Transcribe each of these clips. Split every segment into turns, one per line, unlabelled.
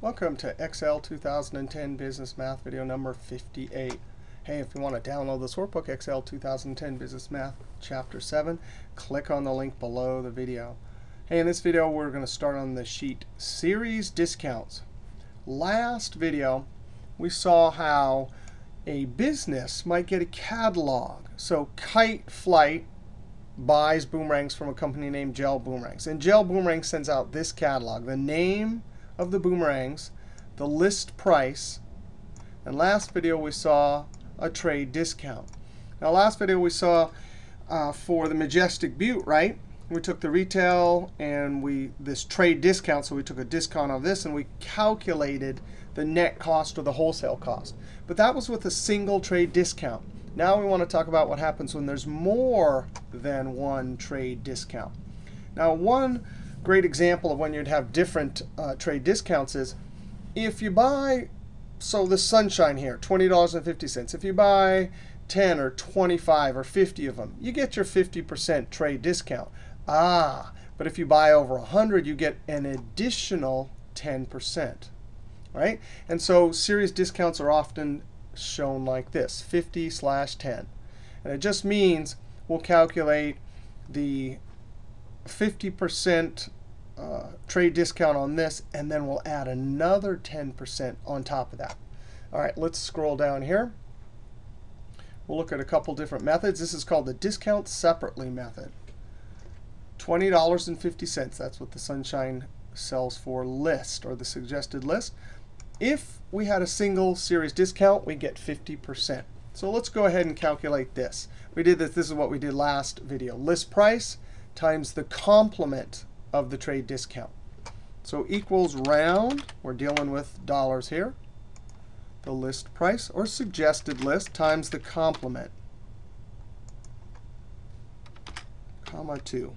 Welcome to Excel 2010 Business Math video number 58. Hey, if you want to download this workbook, Excel 2010 Business Math Chapter 7, click on the link below the video. Hey, in this video, we're going to start on the sheet Series Discounts. Last video, we saw how a business might get a catalog. So Kite Flight buys boomerangs from a company named Gel Boomerangs. And Gel Boomerang sends out this catalog, the name of the boomerangs, the list price, and last video we saw a trade discount. Now last video we saw uh, for the Majestic Butte, right? We took the retail and we this trade discount, so we took a discount of this and we calculated the net cost or the wholesale cost. But that was with a single trade discount. Now we want to talk about what happens when there's more than one trade discount. Now one great example of when you'd have different uh, trade discounts is if you buy, so the sunshine here, $20.50. If you buy 10 or 25 or 50 of them, you get your 50% trade discount. Ah, but if you buy over 100, you get an additional 10%. Right? And so series discounts are often shown like this, 50 slash 10. And it just means we'll calculate the 50% uh, trade discount on this, and then we'll add another 10% on top of that. All right, let's scroll down here. We'll look at a couple different methods. This is called the discount separately method. $20.50, that's what the Sunshine sells for list, or the suggested list. If we had a single series discount, we get 50%. So let's go ahead and calculate this. We did this. This is what we did last video. List price times the complement of the trade discount. So equals round. We're dealing with dollars here. The list price or suggested list times the complement. Comma 2.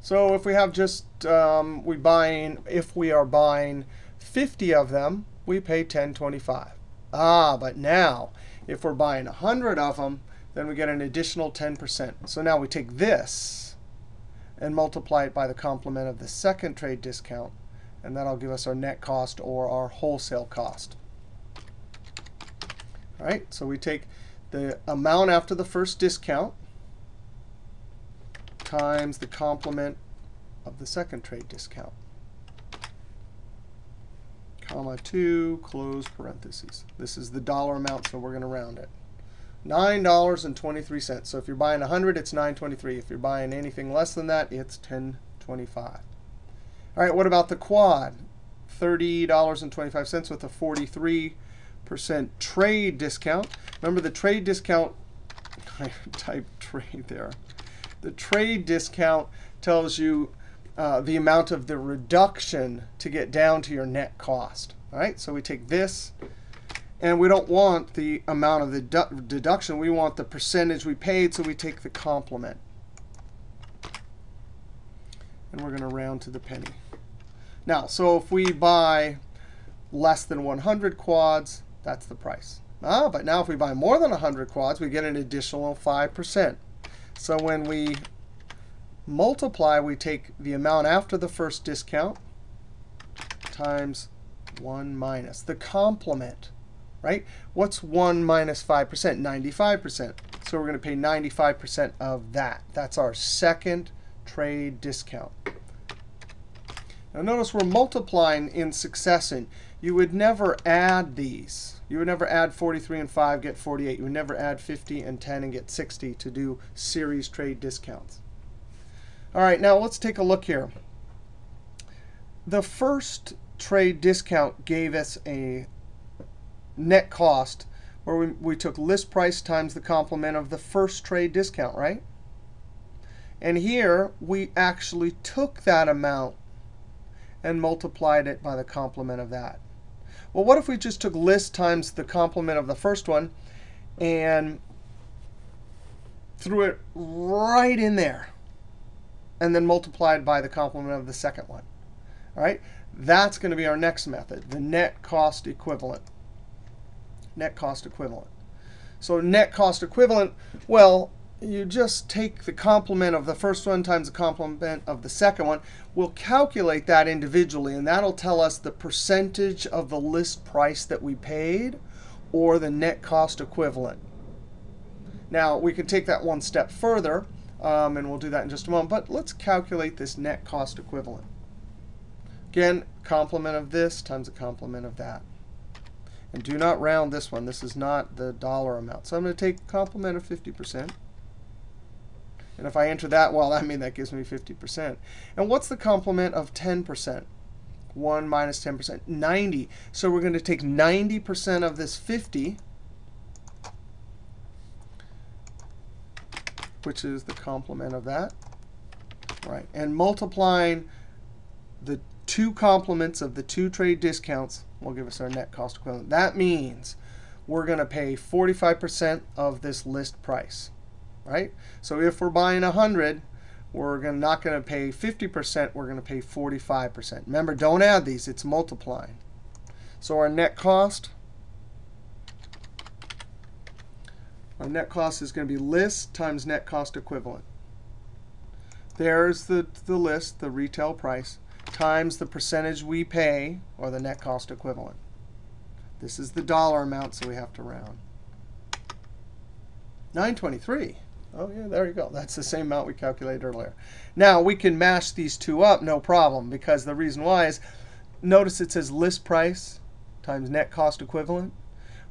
So if we have just, um, we buying, if we are buying 50 of them, we pay 10.25. Ah, but now, if we're buying 100 of them, then we get an additional 10%. So now we take this and multiply it by the complement of the second trade discount. And that'll give us our net cost or our wholesale cost. All right, so we take the amount after the first discount times the complement of the second trade discount. Comma 2, close parentheses. This is the dollar amount, so we're going to round it. $9.23. So if you're buying 100, it's 9.23. If you're buying anything less than that, it's 10.25. All right, what about the quad? $30.25 with a 43% trade discount. Remember the trade discount, I typed trade there. The trade discount tells you uh, the amount of the reduction to get down to your net cost. All right, so we take this and we don't want the amount of the deduction. We want the percentage we paid, so we take the complement. And we're going to round to the penny. Now, so if we buy less than 100 quads, that's the price. Ah, but now if we buy more than 100 quads, we get an additional 5%. So when we multiply, we take the amount after the first discount times 1 minus the complement right? What's 1 minus 5%? 95%. So we're going to pay 95% of that. That's our second trade discount. Now notice we're multiplying in succession. You would never add these. You would never add 43 and 5, get 48. You would never add 50 and 10 and get 60 to do series trade discounts. All right, now let's take a look here. The first trade discount gave us a net cost, where we, we took list price times the complement of the first trade discount, right? And here, we actually took that amount and multiplied it by the complement of that. Well, what if we just took list times the complement of the first one and threw it right in there and then multiplied by the complement of the second one? All right, that's going to be our next method, the net cost equivalent net cost equivalent. So net cost equivalent, well, you just take the complement of the first one times the complement of the second one. We'll calculate that individually, and that'll tell us the percentage of the list price that we paid or the net cost equivalent. Now, we can take that one step further, um, and we'll do that in just a moment. But let's calculate this net cost equivalent. Again, complement of this times the complement of that. And do not round this one. This is not the dollar amount. So I'm going to take complement of 50%. And if I enter that, well, I mean, that gives me 50%. And what's the complement of 10%? 1 minus 10%, 90. So we're going to take 90% of this 50, which is the complement of that, right? And multiplying the two complements of the two trade discounts will give us our net cost equivalent. That means we're going to pay 45% of this list price right? So if we're buying 100, we're gonna, not going to pay 50%. We're going to pay 45%. Remember, don't add these. It's multiplying. So our net cost, our net cost is going to be list times net cost equivalent. There's the, the list, the retail price, times the percentage we pay, or the net cost equivalent. This is the dollar amount, so we have to round. 923. Oh, yeah, there you go. That's the same amount we calculated earlier. Now, we can mash these two up, no problem, because the reason why is notice it says list price times net cost equivalent.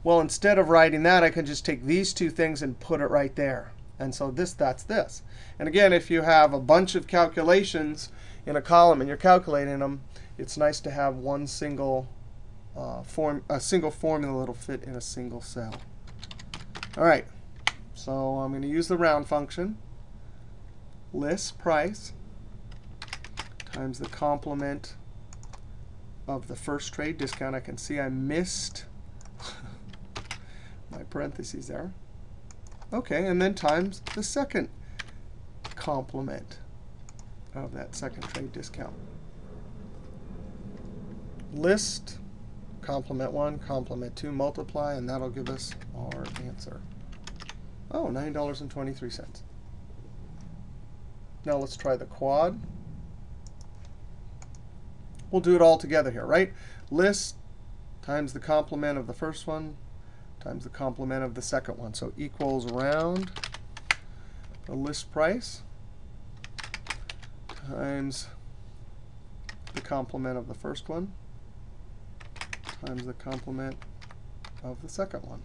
Well, instead of writing that, I can just take these two things and put it right there. And so this, that's this. And again, if you have a bunch of calculations in a column and you're calculating them, it's nice to have one single uh, form, a single formula that'll fit in a single cell. All right. So I'm going to use the round function. List price times the complement of the first trade discount. I can see I missed my parentheses there. OK, and then times the second complement of that second trade discount. List, complement 1, complement 2, multiply, and that'll give us our answer. Oh, $9.23. Now let's try the quad. We'll do it all together here, right? List times the complement of the first one times the complement of the second one. So equals round the list price times the complement of the first one times the complement of the second one.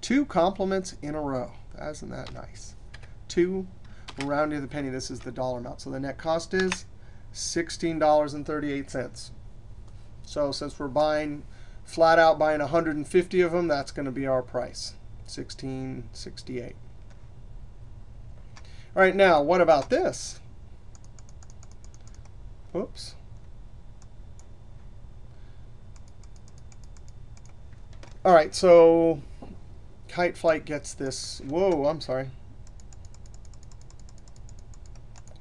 Two complements in a row. Isn't that nice? Two, round to the penny. This is the dollar amount. So the net cost is $16.38. So since we're buying flat out buying 150 of them, that's going to be our price, 1668. All right, now what about this? Whoops. All right, so Kite Flight gets this. Whoa, I'm sorry.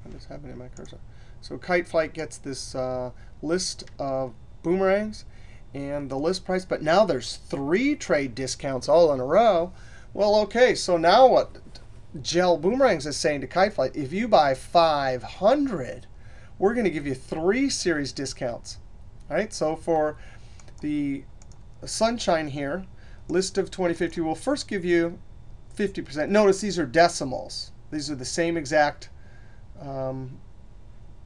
What is happening in my cursor? So Kite Flight gets this uh, list of boomerangs and the list price. But now there's three trade discounts all in a row. Well, OK, so now what Gel Boomerangs is saying to Kite Flight, if you buy 500, we're going to give you three series discounts. All right, so for the Sunshine here, list of 2050 will first give you 50%. Notice these are decimals. These are the same exact um,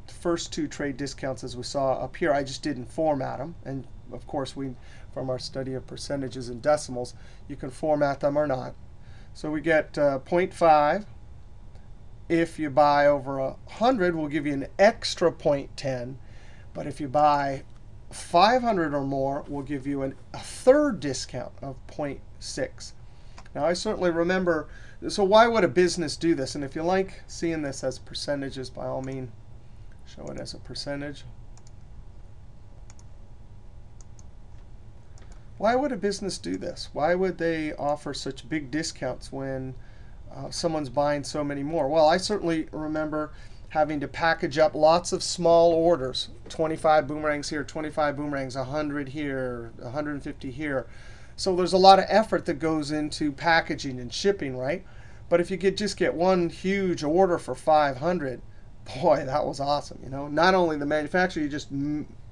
first two trade discounts as we saw up here. I just didn't format them. And of course, we from our study of percentages and decimals, you can format them or not. So we get uh, 0.5. If you buy over 100, we'll give you an extra 0.10. But if you buy 500 or more we'll give you an, a third discount of 0.6. Now, I certainly remember, so why would a business do this? And if you like seeing this as percentages, by all means, show it as a percentage. Why would a business do this? Why would they offer such big discounts when uh, someone's buying so many more? Well, I certainly remember having to package up lots of small orders 25 boomerangs here, 25 boomerangs, 100 here, 150 here. So there's a lot of effort that goes into packaging and shipping, right? But if you could just get one huge order for 500, boy, that was awesome. You know, not only the manufacturer, you just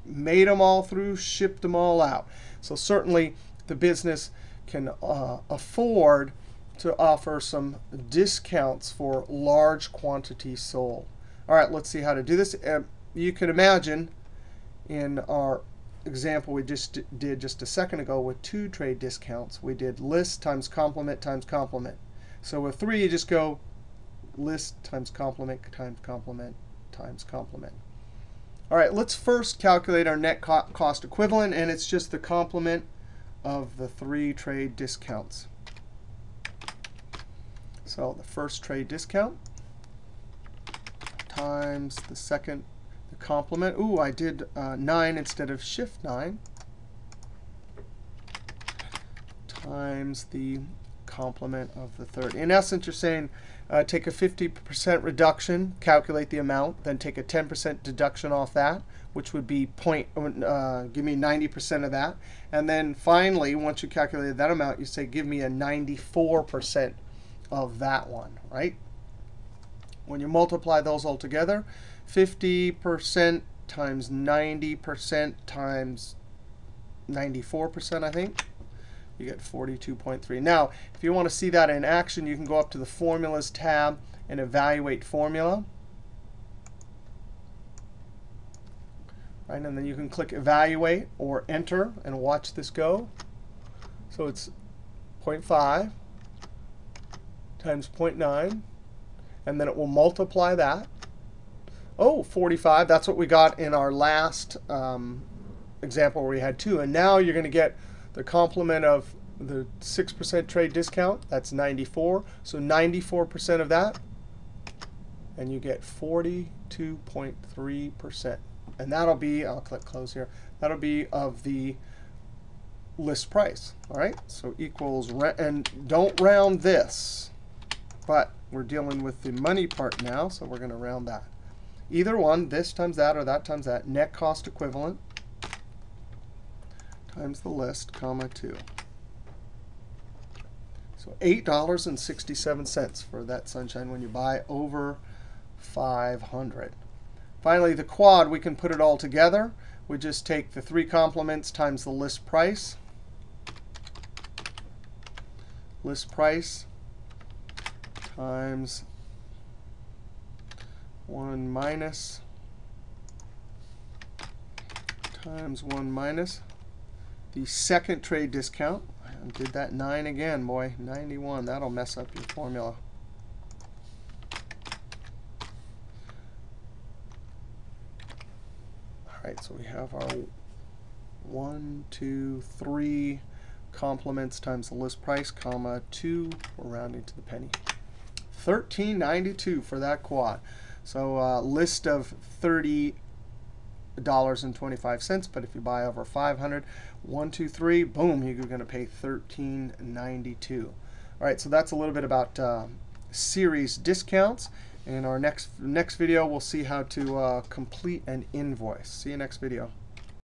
made them all through, shipped them all out. So certainly the business can uh, afford to offer some discounts for large quantities sold. All right, let's see how to do this. Uh, you can imagine in our example we just did just a second ago with two trade discounts, we did list times complement times complement. So with three, you just go list times complement times complement times complement. All right, let's first calculate our net co cost equivalent, and it's just the complement of the three trade discounts. So the first trade discount times the second the complement. Ooh, I did uh, 9 instead of shift 9 times the complement of the third. In essence, you're saying uh, take a 50% reduction, calculate the amount, then take a 10% deduction off that, which would be point, uh, give me 90% of that. And then finally, once you calculated that amount, you say give me a 94% of that one, right? When you multiply those all together, 50% times 90% times 94%, I think, you get 42.3. Now, if you want to see that in action, you can go up to the Formulas tab and Evaluate Formula. Right, and then you can click Evaluate or Enter and watch this go. So it's 0.5 times 0.9. And then it will multiply that. Oh, 45. That's what we got in our last um, example where we had 2. And now you're going to get the complement of the 6% trade discount. That's 94. So 94% of that. And you get 42.3%. And that'll be, I'll click close here. That'll be of the list price. All right, so equals, and don't round this. But we're dealing with the money part now, so we're going to round that. Either one, this times that or that times that, net cost equivalent times the list, comma 2. So $8.67 for that sunshine when you buy over 500. Finally, the quad, we can put it all together. We just take the three complements times the list price. List price times 1 minus times 1 minus the second trade discount. I did that 9 again, boy. 91. That'll mess up your formula. All right, so we have our 1, 2, 3 complements times the list price, comma 2. We're rounding to the penny. 1392 for that quad. So uh, list of 30 dollars and 25 cents. But if you buy over 500, one, two, three, boom, you're going to pay 13.92. All right, so that's a little bit about uh, series discounts. In our next next video, we'll see how to uh, complete an invoice. See you next video.